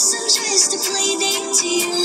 so tries to play a to you.